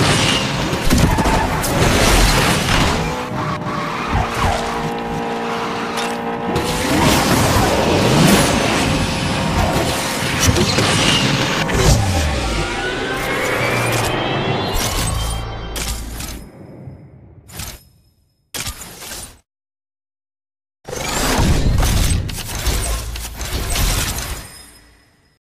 you